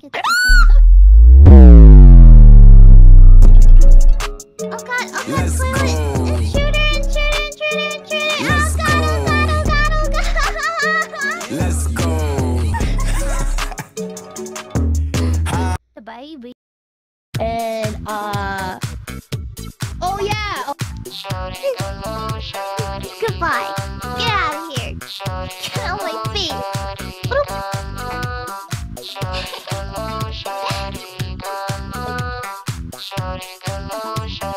think it's the same. Oh god, oh god, Let's go. Oh god, oh god, oh god, oh god. Oh! Oh. Goodbye. Get out of here. Get on my feet. Shorty galo, shorty galo, shorty galo, shorty.